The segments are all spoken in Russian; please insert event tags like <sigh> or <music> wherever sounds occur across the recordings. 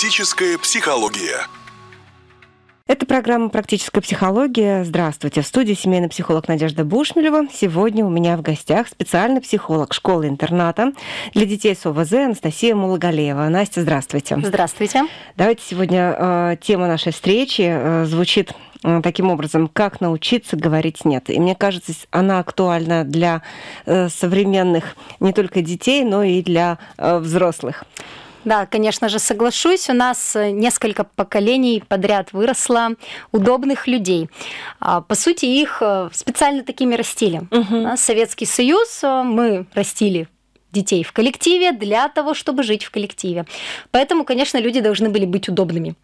Практическая психология. Это программа «Практическая психология». Здравствуйте. В студии семейный психолог Надежда Бушмелева. Сегодня у меня в гостях специальный психолог школы-интерната для детей с ОВЗ Анастасия Мулагалеева. Настя, здравствуйте. Здравствуйте. Давайте сегодня э, тема нашей встречи э, звучит э, таким образом, как научиться говорить нет. И мне кажется, она актуальна для э, современных не только детей, но и для э, взрослых. Да, конечно же, соглашусь. У нас э, несколько поколений подряд выросло удобных людей. А, по сути, их э, специально такими растили. Угу. Советский Союз э, мы растили детей в коллективе для того, чтобы жить в коллективе. Поэтому, конечно, люди должны были быть удобными.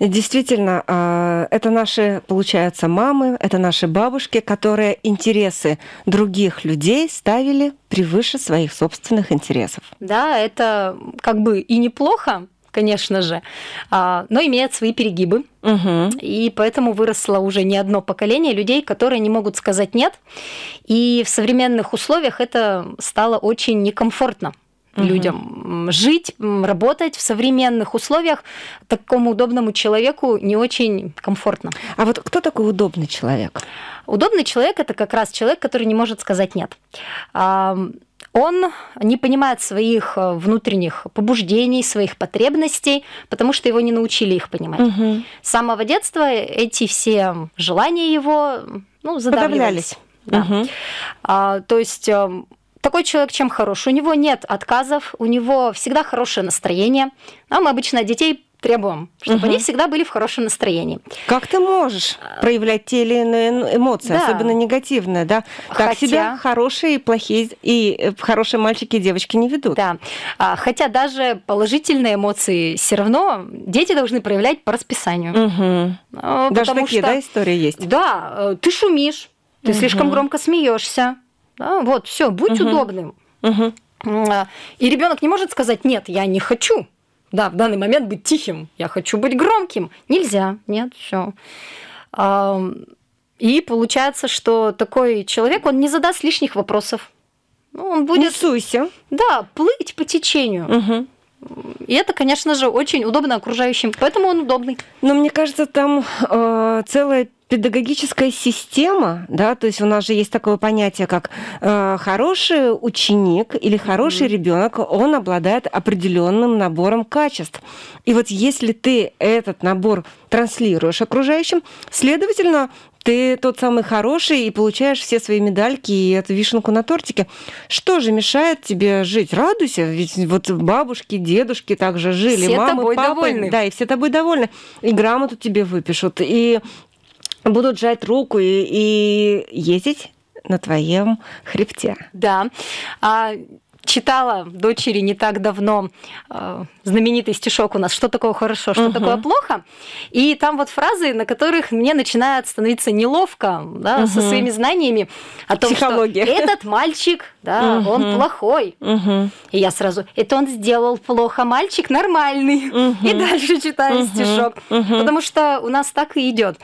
Действительно, а, это наши, получается, мамы, это наши бабушки, которые интересы других людей ставили превыше своих собственных интересов. Да, это как бы и неплохо, конечно же, а, но имеет свои перегибы. Угу. И поэтому выросло уже не одно поколение людей, которые не могут сказать нет. И в современных условиях это стало очень некомфортно угу. людям жить, работать в современных условиях такому удобному человеку не очень комфортно. А вот кто такой удобный человек? Удобный человек это как раз человек, который не может сказать нет. Он не понимает своих э, внутренних побуждений, своих потребностей, потому что его не научили их понимать. Угу. С самого детства эти все желания его ну, задавливались. Да. Угу. А, то есть такой человек чем хорош? У него нет отказов, у него всегда хорошее настроение. А мы обычно детей требуем, чтобы угу. они всегда были в хорошем настроении. Как ты можешь проявлять те или иные эмоции, да. особенно негативные, да? Так Хотя... себя хорошие и плохие, и э, хорошие мальчики и девочки не ведут. Да. А, хотя даже положительные эмоции все равно дети должны проявлять по расписанию. Угу. Даже такие, что... да, истории есть? Да, э, ты шумишь, ты угу. слишком громко смеешься, да, вот, все, будь угу. удобным. Угу. И ребенок не может сказать, нет, я не хочу. Да, в данный момент быть тихим, я хочу быть громким. Нельзя, нет, все. И получается, что такой человек, он не задаст лишних вопросов. Ну, он будет... Не суйся. Да, плыть по течению. Угу. И это, конечно же, очень удобно окружающим, поэтому он удобный. Но мне кажется, там э, целая педагогическая система, да, то есть у нас же есть такое понятие, как э, хороший ученик или хороший mm-hmm. ребенок, он обладает определенным набором качеств. И вот если ты этот набор транслируешь окружающим, следовательно, ты тот самый хороший и получаешь все свои медальки и эту вишенку на тортике. Что же мешает тебе жить? Радуйся, ведь вот бабушки, дедушки также жили, все мамы, тобой папы, довольны. да, и все тобой довольны, и грамоту тебе выпишут, и будут жать руку и, и ездить на твоем хребте. Да. А, читала дочери не так давно э, знаменитый стишок у нас «Что такое хорошо, что угу. такое плохо?» И там вот фразы, на которых мне начинает становиться неловко да, угу. со своими знаниями о том, Психология. что <laughs> этот мальчик, да, угу. он плохой. Угу. И я сразу «Это он сделал плохо, мальчик нормальный». Угу. И дальше читаю угу. стишок. Угу. Потому что у нас так и идет,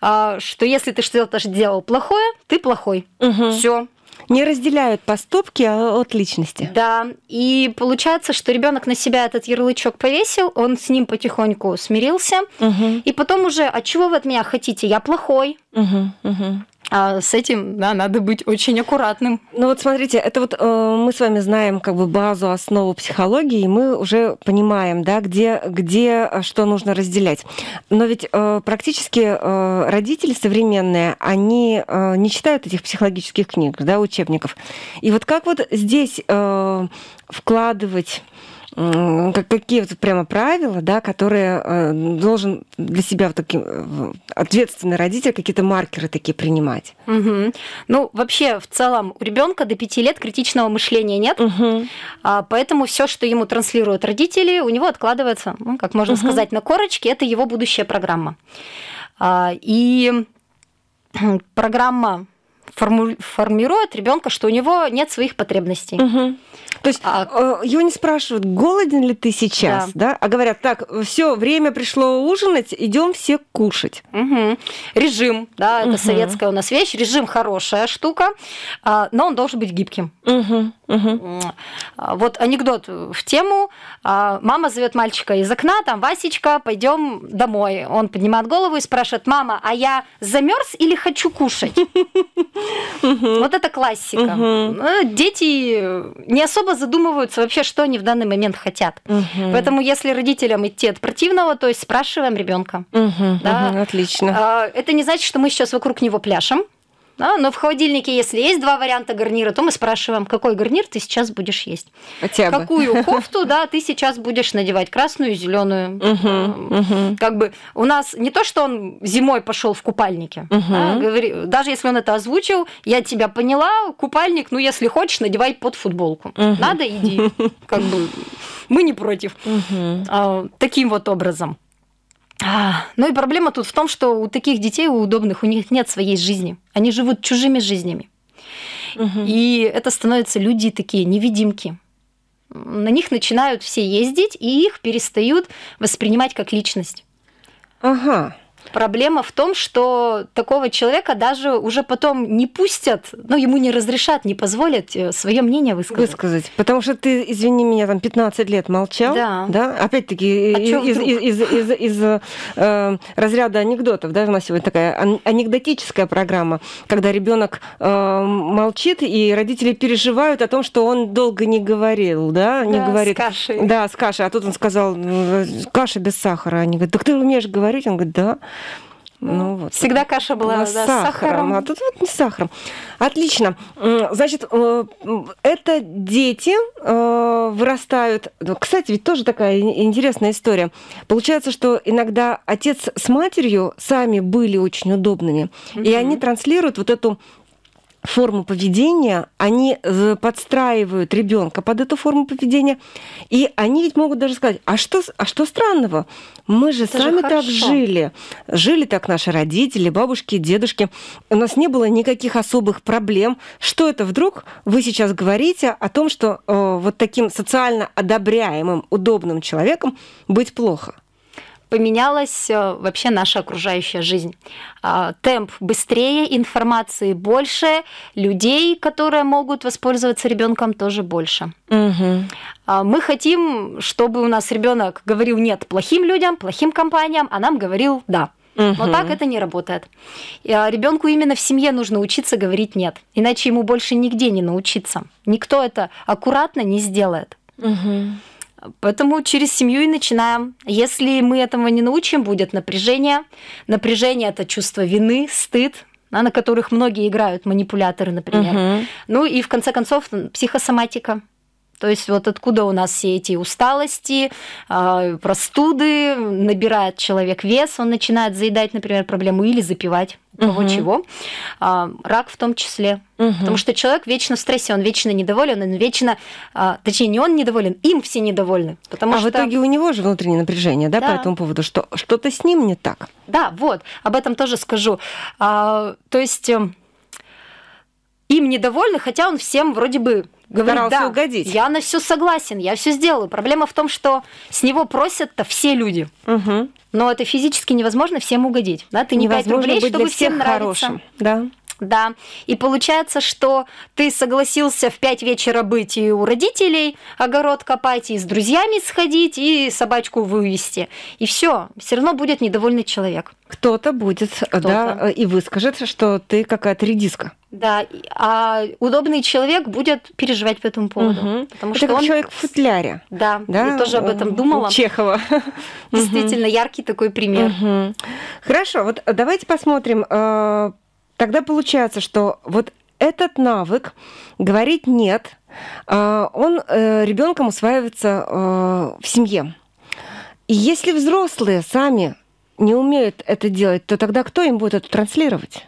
а, что если ты что-то сделал плохое, ты плохой. Угу. Все не разделяют поступки а от личности. Да, и получается, что ребенок на себя этот ярлычок повесил, он с ним потихоньку смирился, угу. и потом уже, а чего вы от меня хотите? Я плохой. Угу, угу. А с этим, да, надо быть очень аккуратным. Ну вот смотрите, это вот э, мы с вами знаем как бы базу, основу психологии, и мы уже понимаем, да, где, где э, что нужно разделять. Но ведь э, практически э, родители современные, они э, не читают этих психологических книг, да, учебников. И вот как вот здесь э, вкладывать какие вот прямо правила, да, которые э, должен для себя вот таким э, ответственный родитель какие-то маркеры такие принимать. Угу. Ну, вообще, в целом, у ребенка до пяти лет критичного мышления нет, угу. поэтому все, что ему транслируют родители, у него откладывается, ну, как можно угу. сказать, на корочке, это его будущая программа. А, и <clears throat> программа формирует ребенка, что у него нет своих потребностей. Угу. То есть А- э, его не спрашивают, голоден ли ты сейчас, да, а говорят, так, все, время пришло ужинать, идем все кушать. Мгм. Режим, да, это Мгм. советская у нас вещь. Режим хорошая штука, а, но он должен быть гибким. М, а, Вот анекдот в тему. А, Мама зовет мальчика из окна, там, Васечка, пойдем домой. Он поднимает голову и спрашивает, мама, а я замерз или хочу кушать? <laughs> Вот это классика. Ну, Дети не особо задумываются вообще, что они в данный момент хотят. Мгм. Поэтому если родителям идти от противного, то есть спрашиваем ребенка. Мгм, Да. мгм, Отлично. А, Это не значит, что мы сейчас вокруг него пляшем. Да, но в холодильнике, если есть два варианта гарнира, то мы спрашиваем, какой гарнир ты сейчас будешь есть. Хотя бы. Какую <laughs> кофту, да, ты сейчас будешь надевать, красную и зеленую. Мгм, мгм. Как бы у нас не то, что он зимой пошел в купальнике. Мгм. да, говори- даже если он это озвучил, я тебя поняла, купальник, ну если хочешь, надевай под футболку. Мгм. Надо, иди. <laughs> Как бы мы не против. Мгм. А, таким вот образом. А, Ну и проблема тут в том, что у таких детей, у удобных, у них нет своей жизни. Они живут чужими жизнями. Мгм. И это становятся люди такие невидимки. На них начинают все ездить, и их перестают воспринимать как личность. Ага. Проблема в том, что такого человека даже уже потом не пустят, ну, ему не разрешат, не позволят свое мнение высказать. Высказать. Потому что ты, извини меня, там 15 лет молчал. Да. Опять-таки, А из, из, вдруг? из, из- из, э, разряда анекдотов, да, у нас сегодня такая ан- анекдотическая программа, когда ребенок э, молчит, и родители переживают о том, что он долго не говорил, да, не Да, говорит. с кашей. Да, с кашей. А тут он сказал, «Ну, каша без сахара. Они говорят, так ты умеешь говорить? Он говорит, да. Ну, вот. Всегда каша была Ну, да, с сахаром, сахаром. а тут вот не с сахаром. Отлично. Значит, э, это дети э, вырастают. Ну, Кстати, ведь тоже такая ин- интересная история. Получается, что иногда отец с матерью сами были очень удобными, и Мгм. они транслируют вот эту форму поведения, они э, подстраивают ребенка под эту форму поведения, и они ведь могут даже сказать, а что, а что странного? Мы же Это же сами так хорошо». жили. Жили так наши родители, бабушки, дедушки. У нас не было никаких особых проблем. Что это вдруг вы сейчас говорите о том, что э, вот таким социально одобряемым, удобным человеком быть плохо? Поменялась э, вообще наша окружающая жизнь. А, Темп быстрее, информации больше, людей, которые могут воспользоваться ребенком, тоже больше. А, Мы хотим, чтобы у нас ребенок говорил нет плохим людям, плохим компаниям, а нам говорил да. Но Мгм. так это не работает. Ребенку именно в семье нужно учиться говорить нет, иначе ему больше нигде не научиться. Никто это аккуратно не сделает. Мгм. Поэтому через семью и начинаем. Если мы этому не научим, будет напряжение. Напряжение – это чувство вины, стыд, на которых многие играют, манипуляторы, например. Мгм. Ну и в конце концов психосоматика. То есть вот откуда у нас все эти усталости, а, простуды, набирает человек вес, он начинает заедать, например, проблему или запивать, кого Мгм. чего. А, Рак в том числе. Мгм. Потому что человек вечно в стрессе, он вечно недоволен, он вечно, а, точнее, не он недоволен, им все недовольны. Потому а что... в итоге у него же внутреннее напряжение, да, Да. по этому поводу, что что-то с ним не так. Да, вот, об этом тоже скажу. А, то есть эм, им недовольны, хотя он всем вроде бы говорит, Старался да, угодить. я на все согласен, я все сделаю. Проблема в том, что с него просят-то все люди. Мгм. Но это физически невозможно всем угодить. Да? Ты не 5 Невозможно рублей, быть чтобы для всех всем нравиться. хорошим. Да. Да. И получается, что ты согласился в 5 вечера быть и у родителей огород копать, и с друзьями сходить, и собачку вывести. И все. Все равно будет недовольный человек. Кто-то будет, да, и выскажет, что ты какая-то редиска. Да, а удобный человек будет переживать по этому поводу. Мгм. Потому Это что как он... человек в футляре. Да, Да, я тоже об этом думала. у Чехова. <laughs> Действительно, яркий такой пример. Мгм. Хорошо, вот давайте посмотрим. Э, Тогда получается, что вот этот навык говорить нет, э, он ребенком усваивается э, в семье. И если взрослые сами не умеют это делать, то тогда кто им будет это транслировать?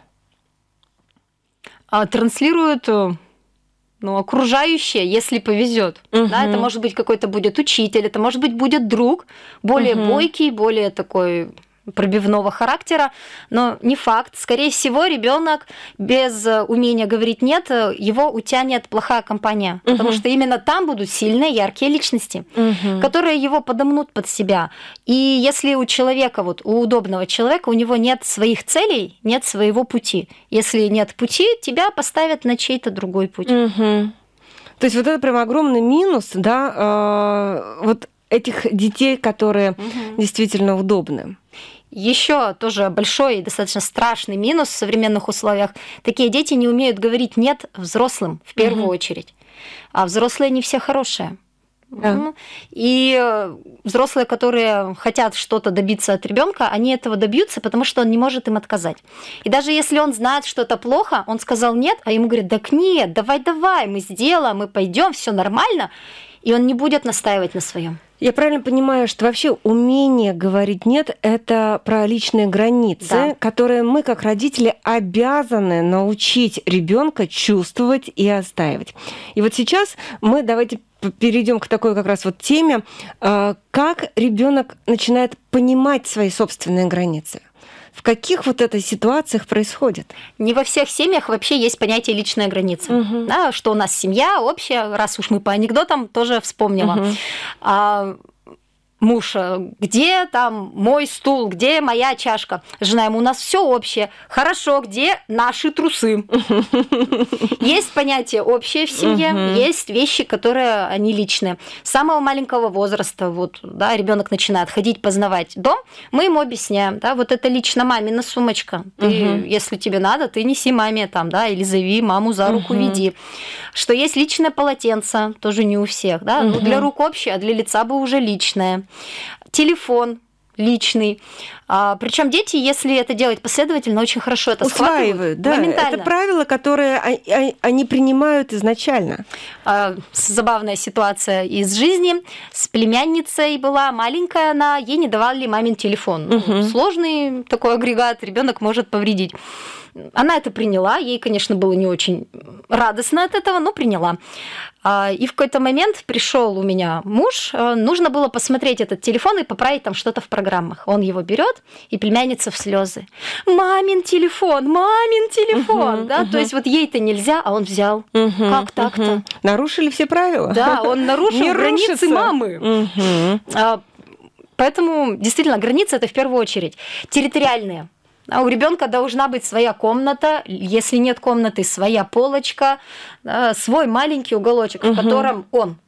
А транслируют э, ну, окружающее, если повезет. Да, Мгм. это может быть какой-то будет учитель, это может быть будет друг, более Мгм. бойкий, более такой пробивного характера, но не факт. Скорее всего, ребенок без умения говорить нет, его утянет плохая компания, угу. потому что именно там будут сильные, яркие личности, угу. которые его подомнут под себя. И если у человека, вот у удобного человека, у него нет своих целей, нет своего пути. Если нет пути, тебя поставят на чей-то другой путь. Угу. То есть вот это прям огромный минус, да, э, вот этих детей, которые угу. действительно удобны. Еще тоже большой и достаточно страшный минус в современных условиях. Такие дети не умеют говорить нет взрослым в первую угу. очередь. А взрослые не все хорошие. Да. И э, взрослые, которые хотят что-то добиться от ребенка, они этого добьются, потому что он не может им отказать. И даже если он знает, что это плохо, он сказал нет, а ему говорят, так нет, давай, давай, мы сделаем, мы пойдем, все нормально, и он не будет настаивать на своем. Я правильно понимаю, что вообще умение говорить нет это про личные границы, да. которые мы как родители обязаны научить ребенка чувствовать и отстаивать. И вот сейчас мы давайте перейдем к такой как раз вот теме, а, как ребенок начинает понимать свои собственные границы. В каких вот этой ситуациях происходит? Не во всех семьях вообще есть понятие личная граница. Угу. Да, что у нас семья общая, раз уж мы по анекдотам тоже вспомнила. Угу. А, муж, где там мой стул, где моя чашка? Жена ему, у нас все общее. Хорошо, где наши трусы? <laughs> Есть понятие общее в семье, есть вещи, которые они личные. С самого маленького возраста, вот, да, ребенок начинает ходить, познавать дом, мы ему объясняем, да, вот это лично мамина сумочка. Ты, если тебе надо, ты неси маме там, да, или зови маму за руку, веди. Что есть личное полотенце, тоже не у всех, да, ну, для рук общее, а для лица бы уже личное телефон личный. А, причем дети, если это делать последовательно, очень хорошо это усваивают. Да, моментально. это правила, которые они принимают изначально. А, забавная ситуация из жизни. С племянницей была маленькая, она ей не давали мамин телефон. Угу. Сложный такой агрегат, ребенок может повредить. Она это приняла, ей, конечно, было не очень радостно от этого, но приняла. А, и в какой-то момент пришел у меня муж, э, нужно было посмотреть этот телефон и поправить там что-то в программах. Он его берет, и племянница в слезы. Мамин телефон, мамин телефон, uh-huh, да, uh-huh. то есть вот ей-то нельзя, а он взял. Uh-huh, как так-то? Uh-huh. Нарушили все правила? Да, он нарушил <laughs> границы мамы. Uh-huh. Поэтому действительно границы это в первую очередь территориальные. А у ребенка должна быть своя комната, если нет комнаты, своя полочка, свой маленький уголочек, угу. в котором он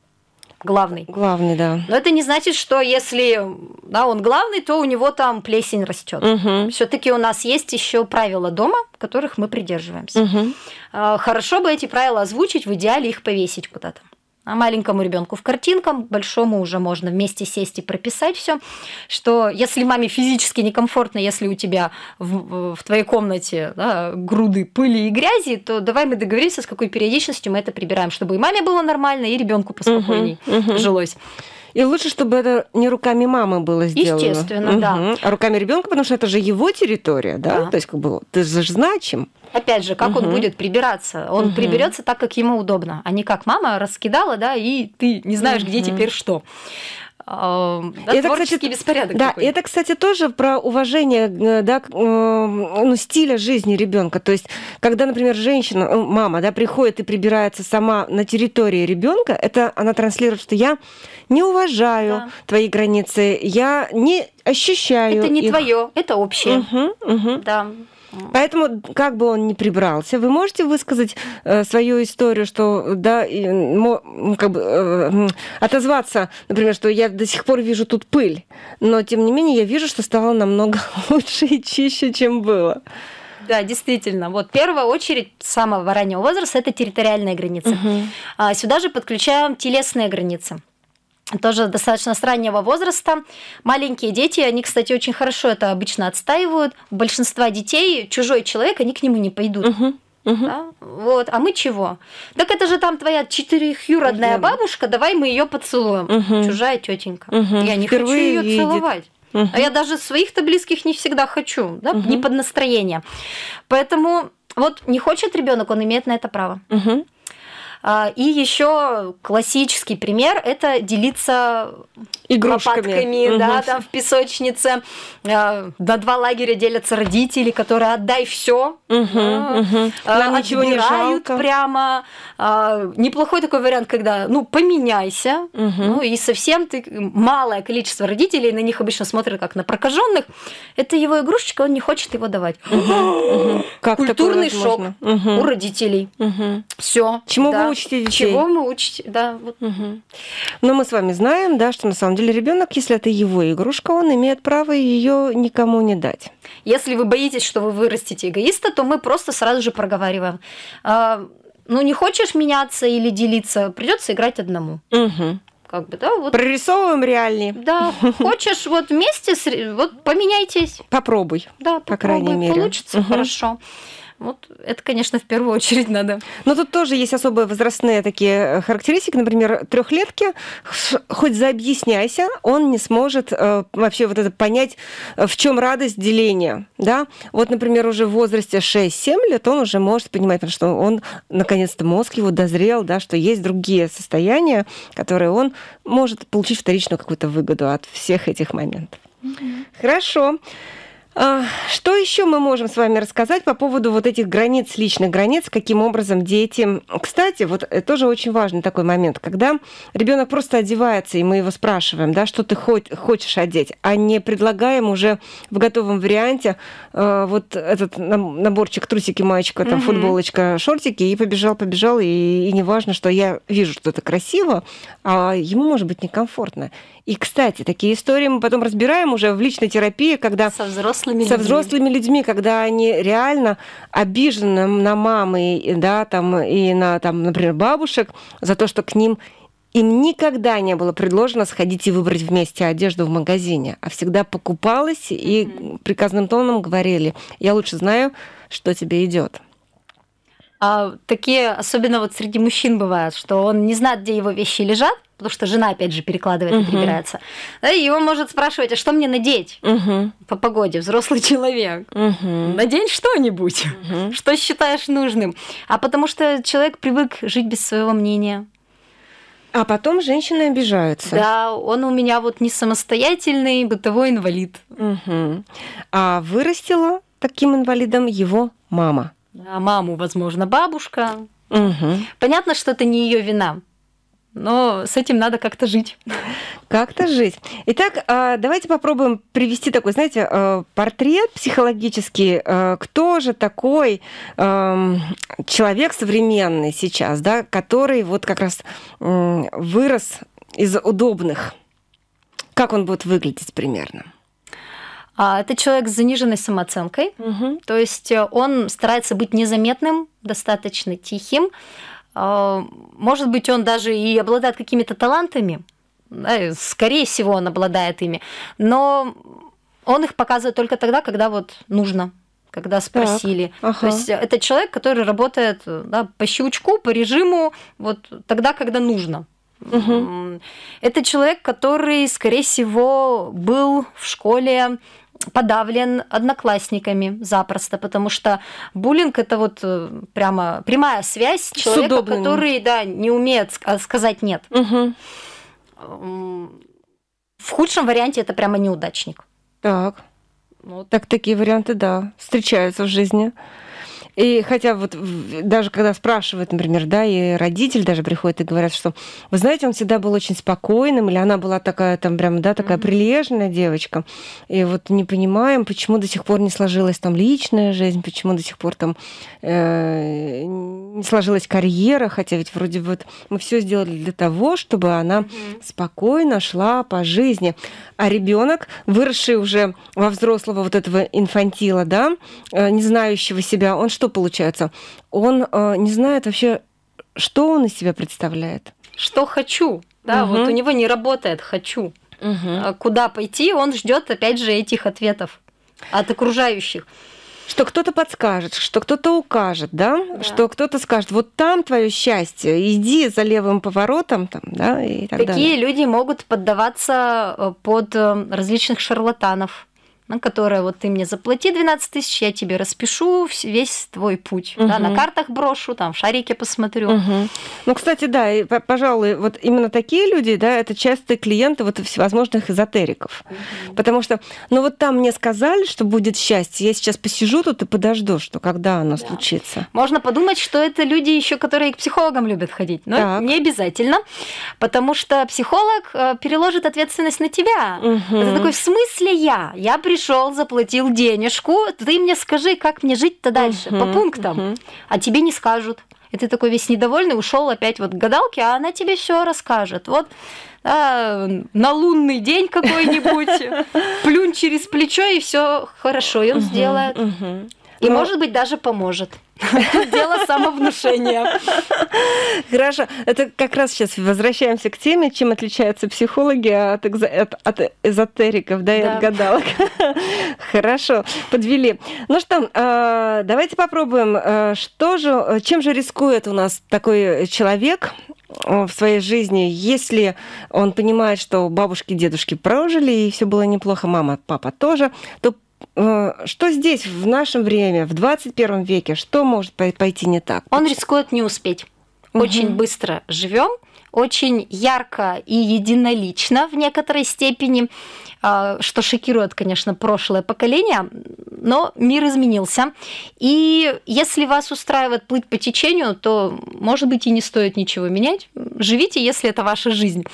главный. Главный, да. Но это не значит, что если да, он главный, то у него там плесень растет. Угу. Все-таки у нас есть еще правила дома, которых мы придерживаемся. Угу. Хорошо бы эти правила озвучить, в идеале их повесить куда-то. А маленькому ребенку в картинкам, большому уже можно вместе сесть и прописать все, что если маме физически некомфортно, если у тебя в, в твоей комнате да, груды пыли и грязи, то давай мы договоримся, с какой периодичностью мы это прибираем, чтобы и маме было нормально, и ребенку поспокойней угу, угу. жилось. И лучше, чтобы это не руками мамы было сделано. Естественно, угу. да. А руками ребенка, потому что это же его территория, да? да. То есть, как бы, ты же значим. Опять же, как угу. он будет прибираться? Он угу. приберется так, как ему удобно, а не как мама раскидала, да, и ты не знаешь, угу. где теперь что. Да, это, кстати, беспорядок. Да, такой. это, кстати, тоже про уважение э, да, э, ну, стиля жизни ребенка. То есть, когда, например, женщина, э, мама, да, приходит и прибирается сама на территории ребенка, это она транслирует, что я не уважаю да. твои границы, я не ощущаю. Это не их. твое, это общее. Угу, угу. Да. Поэтому, как бы он ни прибрался, вы можете высказать э, свою историю, что, да, и, как бы э, отозваться, например, что я до сих пор вижу тут пыль, но тем не менее я вижу, что стало намного <laughs> лучше и чище, чем было. Да, действительно. Вот первая очередь самого раннего возраста это территориальная граница. Угу. А сюда же подключаем телесные границы тоже достаточно с раннего возраста. Маленькие дети, они, кстати, очень хорошо это обычно отстаивают. У большинства детей чужой человек, они к нему не пойдут. Угу. Угу. Да? Вот. А мы чего? Так это же там твоя четырехюродная бабушка, давай мы ее поцелуем. Угу. Чужая тетенька. Угу. Я не Впервые хочу ее целовать. Угу. А я даже своих-то близких не всегда хочу, да? угу. не под настроение. Поэтому вот не хочет ребенок, он имеет на это право. Угу. А, и еще классический пример – это делиться Игрушками. лопатками, Мгм. да, там в песочнице. А, На два лагеря делятся родители, которые отдай все. Мгм, мгм. Нам ничего не жалко. прямо. А, Неплохой такой вариант, когда, ну, поменяйся. Мгм. Ну, и совсем ты малое количество родителей, на них обычно смотрят как на прокаженных. Это его игрушечка, он не хочет его давать. Мгм. Как такое Культурный шок? Мгм. у родителей. Мгм. Все. Чему вы учите детей? Чего мы учите, да. Вот. Мгм. Но мы с вами знаем, да, что на самом деле ребенок, если это его игрушка, он имеет право ее никому не дать. Если вы боитесь, что вы вырастете эгоиста, то мы просто сразу же проговариваем. А, Ну, не хочешь меняться или делиться, придется играть одному. Мгм. Как бы, да, вот. Прорисовываем реальнее. Да, хочешь вот вместе, с вот поменяйтесь. Попробуй. Да, По крайней попробуй, мере. получится Мгм. хорошо. Вот это, конечно, в первую очередь надо. Но тут тоже есть особые возрастные такие э, характеристики. Например, трехлетки, хоть заобъясняйся, он не сможет э, вообще вот это понять, э, в чем радость деления. Да? Вот, например, уже в возрасте 6-7 лет он уже может понимать, потому что он, наконец-то, мозг его дозрел, да, что есть другие состояния, которые он может получить вторичную какую-то выгоду от всех этих моментов. Хорошо. А, Что еще мы можем с вами рассказать по поводу вот этих границ, личных границ, каким образом дети... Кстати, вот это тоже очень важный такой момент, когда ребенок просто одевается, и мы его спрашиваем, да, что ты хо- хочешь одеть, а не предлагаем уже в готовом варианте э, вот этот наборчик трусики, маечка, там, Мгм. футболочка, шортики, и побежал, побежал, и, и не важно, что я вижу, что это красиво, а ему может быть некомфортно. И, кстати, такие истории мы потом разбираем уже в личной терапии, когда Со взрослыми со людьми. взрослыми людьми, когда они реально обижены на мамы, да, там, и на, там, например, бабушек за то, что к ним им никогда не было предложено сходить и выбрать вместе одежду в магазине, а всегда покупалась и приказным тоном говорили, я лучше знаю, что тебе идет. А такие, особенно вот среди мужчин бывают, что он не знает, где его вещи лежат, потому что жена, опять же, перекладывает и Мгм. прибирается. Да, и он может спрашивать, а что мне надеть Угу, по погоде, взрослый человек? угу, Надень что-нибудь, Мгм. что считаешь нужным. А потому что человек привык жить без своего мнения. А потом женщины обижаются. Да, он у меня вот не самостоятельный бытовой инвалид. Мгм. А вырастила таким инвалидом его мама. А маму, возможно, бабушка. Мгм. Понятно, что это не ее вина. Но с этим надо как-то жить. Как-то жить. Итак, а, давайте попробуем привести такой, знаете, э, портрет психологический. Э, Кто же такой человек современный сейчас, да, который вот как раз вырос из удобных? Как он будет выглядеть примерно? А это человек с заниженной самооценкой. То есть э, он старается быть незаметным, достаточно тихим. А, Может быть, он даже и обладает какими-то талантами. Скорее всего, он обладает ими. Но он их показывает только тогда, когда вот нужно когда спросили. ага. То есть это человек, который работает да, по щелчку, по режиму, вот тогда, когда нужно. М, Это человек, который, скорее всего, был в школе подавлен одноклассниками запросто, потому что буллинг это вот э, прямо прямая связь человека, удобными. который да, не умеет ска- сказать нет. М, В худшем варианте это прямо неудачник. Так. Вот. Так такие варианты, да, встречаются в жизни. И хотя вот даже когда спрашивают, например, да, и родитель даже приходит и говорят, что, вы знаете, он всегда был очень спокойным, или она была такая там прям, да, такая Мгм. прилежная девочка, и вот не понимаем, почему до сих пор не сложилась там личная жизнь, почему до сих пор там э, не сложилась карьера, хотя ведь вроде вот мы все сделали для того, чтобы она спокойно шла по жизни. А ребенок, выросший уже во взрослого вот этого инфантила, да, э, не знающего себя, он что получается? Он э, не знает вообще, что он из себя представляет. Что хочу? Да, Мгм. вот у него не работает хочу. А Куда пойти? Он ждет опять же этих ответов от окружающих. Что кто-то подскажет, что кто-то укажет, да? Да. что кто-то скажет, вот там твое счастье, иди за левым поворотом, там, да, и так Такие далее. люди могут поддаваться э, под э, различных шарлатанов, на которое вот ты мне заплати 12 тысяч, я тебе распишу весь твой путь. Мгм. Да, на картах брошу, там в шарике посмотрю. Мгм. Ну, кстати, да, и, пожалуй, вот именно такие люди, да, это частые клиенты вот всевозможных эзотериков. Потому что, ну вот там мне сказали, что будет счастье, я сейчас посижу тут и подожду, что когда оно Да. случится. Можно подумать, что это люди еще, которые к психологам любят ходить. Но Так. не обязательно, потому что психолог э, переложит ответственность на тебя. Мгм. Это такой, в смысле я? Я пришел, заплатил денежку, ты мне скажи, как мне жить-то дальше, по Мгм, пунктам. мгм. А тебе не скажут. И ты такой весь недовольный, ушел опять вот к гадалке, а она тебе все расскажет. Вот да, на лунный день какой-нибудь, <laughs> плюнь через плечо, и все хорошо, и он сделает. И, Ну, может быть, даже поможет. Тут <laughs> дело самовнушения. Хорошо. Это как раз сейчас возвращаемся к теме, чем отличаются психологи от, экзо- от- от эзотериков, да, и Да. от гадалок. <laughs> Хорошо, подвели. Ну что, э, давайте попробуем, э, что же, чем же рискует у нас такой человек э, в своей жизни, если он понимает, что бабушки, дедушки прожили, и все было неплохо, мама, папа тоже, то что здесь в нашем время, в 21 веке, что может пой- пойти не так? Он рискует не успеть. Очень Мгм. быстро живем, очень ярко и единолично в некоторой степени, а, что шокирует, конечно, прошлое поколение, но мир изменился. И если вас устраивает плыть по течению, то, может быть, и не стоит ничего менять. Живите, если это ваша жизнь.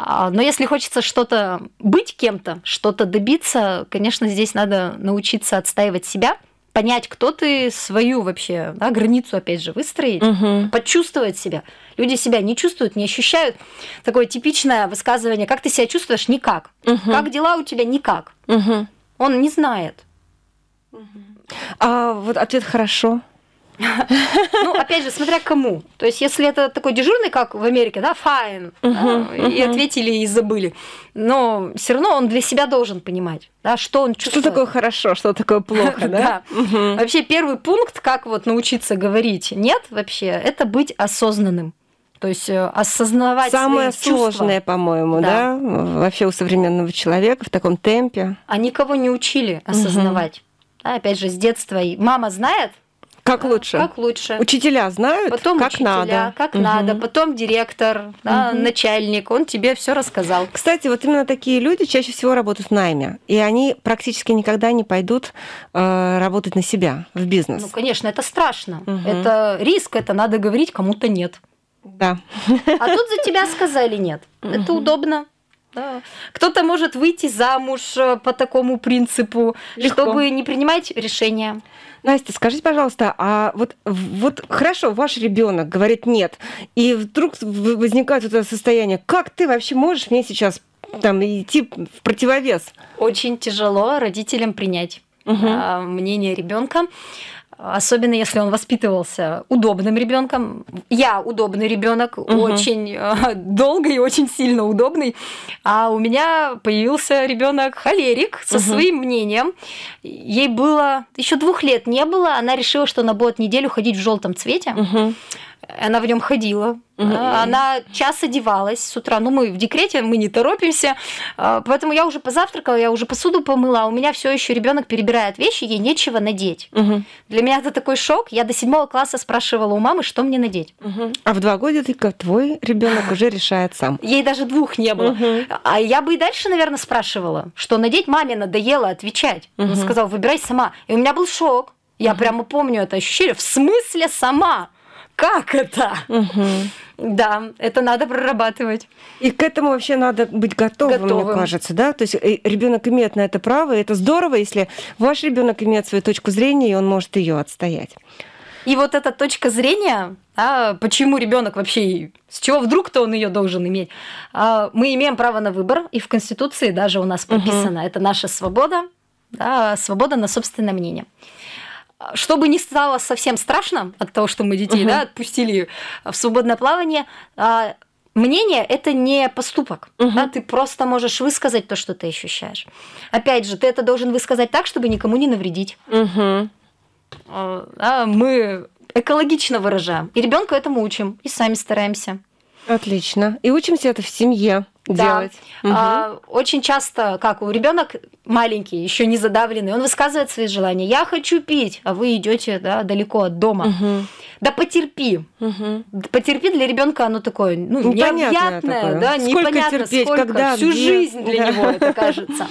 А, Но если хочется что-то быть кем-то, что-то добиться, конечно, здесь надо научиться отстаивать себя, понять, кто ты, свою вообще да, границу, опять же, выстроить, Мгм. почувствовать себя. Люди себя не чувствуют, не ощущают. Такое типичное высказывание, как ты себя чувствуешь? Никак. Мгм. Как дела у тебя? Никак. Мгм. Он не знает. А вот ответ хорошо. Ну, опять же, смотря кому. То есть, если это такой дежурный, как в Америке, да, fine, Мгм, и ответили и забыли. Но все равно он для себя должен понимать, да, что он Что чувствует. такое хорошо, что такое плохо, <laughs> да? Вообще первый пункт, как вот научиться говорить нет вообще, это быть осознанным. То есть э, осознавать Самое свои чувства. сложное, по-моему, да, Да. вообще у современного человека в таком темпе. А никого не учили осознавать. Да, опять же, с детства. И мама знает, Как лучше? как лучше. Учителя знают, Потом как учителя, надо. как Мгм. надо. Потом директор, да, начальник, он тебе все рассказал. Кстати, вот именно такие люди чаще всего работают в найме, и они практически никогда не пойдут э, работать на себя в бизнес. Ну, конечно, это страшно. Мгм. Это риск, это надо говорить, кому-то нет. Да. А тут за тебя сказали нет. Это удобно. Да. Кто-то может выйти замуж э, по такому принципу, Легко. чтобы не принимать решения. Настя, скажите, пожалуйста, а вот, вот хорошо, ваш ребенок говорит нет, и вдруг возникает вот это состояние, как ты вообще можешь мне сейчас там идти в противовес? Очень тяжело родителям принять а, мнение ребенка. Особенно если он воспитывался удобным ребенком. Я удобный ребенок, Мгм. очень э, <laughs> долго и очень сильно удобный. А у меня появился ребенок холерик со Мгм. своим мнением. Ей было еще двух лет не было. Она решила, что она будет неделю ходить в желтом цвете. Мгм. Она в нем ходила. А, Она час одевалась с утра. Ну, мы в декрете, мы не торопимся. А, Поэтому я уже позавтракала, я уже посуду помыла, а у меня все еще ребенок перебирает вещи, ей нечего надеть. Мгм. Для меня это такой шок. Я до седьмого класса спрашивала у мамы, что мне надеть. Мгм. А в два годика твой ребенок уже решает сам. Ей даже двух не было. Мгм. А я бы и дальше, наверное, спрашивала, что надеть маме надоело отвечать. Он Мгм. сказал, выбирай сама. И у меня был шок. Я прямо помню это ощущение. В смысле сама? Как это? Мгм. Да, это надо прорабатывать. И к этому вообще надо быть готовым, мне Готовым. кажется, да? То есть ребенок имеет на это право, и это здорово, если ваш ребенок имеет свою точку зрения, и он может ее отстоять. И вот эта точка зрения, а, почему ребенок вообще, с чего вдруг-то он ее должен иметь, а, мы имеем право на выбор, и в Конституции даже у нас прописано, это наша свобода, да, свобода на собственное мнение. Чтобы не стало совсем страшно от того, что мы детей Мгм. да, отпустили в свободное плавание, а, мнение это не поступок. Мгм. да, ты просто можешь высказать то, что ты ощущаешь. Опять же, ты это должен высказать так, чтобы никому не навредить. А, да, мы экологично выражаем. И ребенка этому учим, и сами стараемся. Отлично. И учимся это в семье Да. делать. Мгм. А, очень часто, как у ребенок маленький, еще не задавленный, он высказывает свои желания. Я хочу пить, а вы идете да, далеко от дома. Мгм. Да потерпи. Мгм. Потерпи для ребенка оно такое, ну, Непонятное необъятное, такое. да, Сколько непонятно, терпеть, сколько, когда, всю где? жизнь для Да. него это кажется.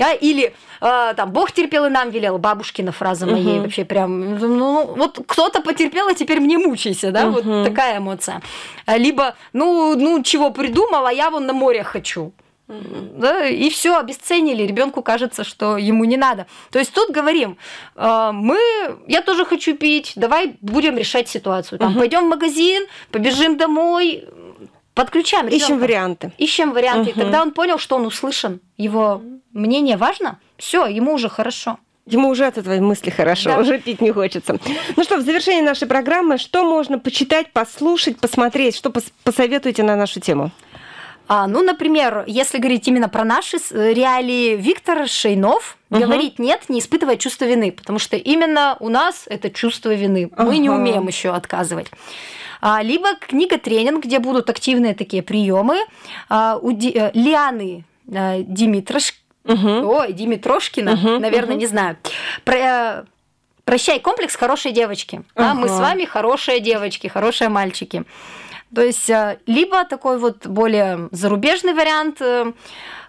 А, или а, там Бог терпел и нам велел, бабушкина фраза моей Мгм. вообще прям, ну, вот кто-то потерпел, а теперь мне мучайся, да, Мгм. вот такая эмоция. Либо, ну, ну, чего придумал, а я вон на море хочу. Да, и все, обесценили. Ребенку кажется, что ему не надо. То есть тут говорим, э, мы, я тоже хочу пить, давай будем решать ситуацию. Там пойдем в магазин, побежим домой, подключаем. Ищем ребёнка. варианты. Ищем варианты. И Мгм. тогда он понял, что он услышан, его мнение важно. Все, ему уже хорошо. Ему уже от этого мысли хорошо, Да. уже пить не хочется. Ну что, в завершении нашей программы, что можно почитать, послушать, посмотреть, что пос- посоветуете на нашу тему? А, ну, например, если говорить именно про наши э, реалии, Виктор Шейнов Мгм. говорит нет, не испытывая чувство вины, потому что именно у нас это чувство вины. Мы не Ага. умеем еще отказывать. А, либо книга-тренинг, где будут активные такие приемы. А, у Ди- э, Лианы э, Димитрош... Мгм. Ой, Димитрошкина, Мгм, наверное, мгм. не знаю. Про- Прощай, комплекс хорошей девочки. Да, мы Ага. с вами хорошие девочки, хорошие мальчики. То есть, э, либо такой вот более зарубежный вариант, э,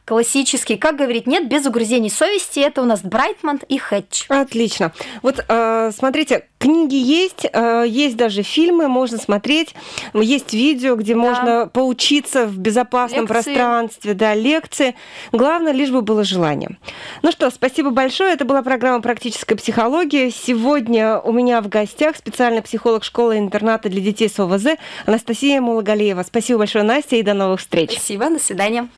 классический, как говорить нет, без угрызений совести, это у нас Брайтман и Хэтч. Отлично. Вот э, смотрите, книги есть, э, есть даже фильмы, можно смотреть, есть видео, где можно поучиться в безопасном Лекции. пространстве, да, лекции. Главное, лишь бы было желание. Ну что, спасибо большое. Это была программа «Практическая психология». Сегодня у меня в гостях специальный психолог школы-интерната для детей с ОВЗ Анастасия Мулагалиева. Спасибо большое, Настя, и до новых встреч. Спасибо, до свидания.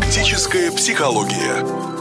Практическая психология.